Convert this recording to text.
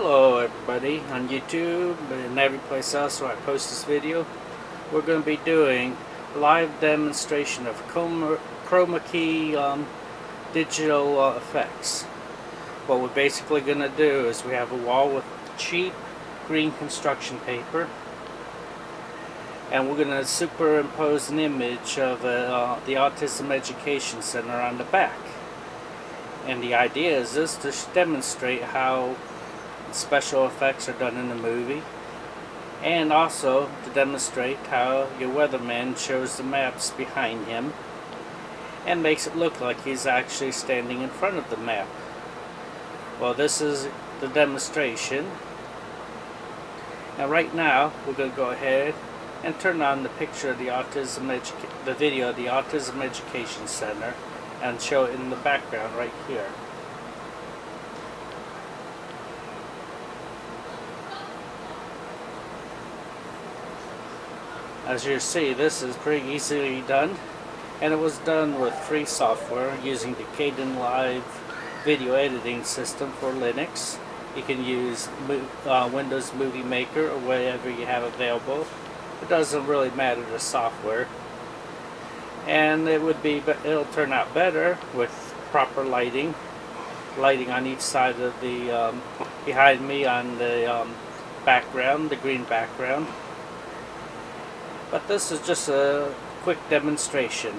Hello everybody on YouTube and every place else where I post this video. We're going to be doing a live demonstration of chroma, chroma key um, digital uh, effects. What we're basically going to do is we have a wall with cheap green construction paper and we're going to superimpose an image of uh, the Autism Education Center on the back. And the idea is this to demonstrate how special effects are done in the movie and also to demonstrate how your weatherman shows the maps behind him and makes it look like he's actually standing in front of the map. Well this is the demonstration. Now right now we're going to go ahead and turn on the picture of the autism the video of the Autism Education Center and show it in the background right here. As you see, this is pretty easily done, and it was done with free software using the Kdenlive video editing system for Linux. You can use uh, Windows Movie Maker or whatever you have available. It doesn't really matter the software. And it would be, it'll turn out better with proper lighting. Lighting on each side of the, um, behind me on the um, background, the green background. But this is just a quick demonstration.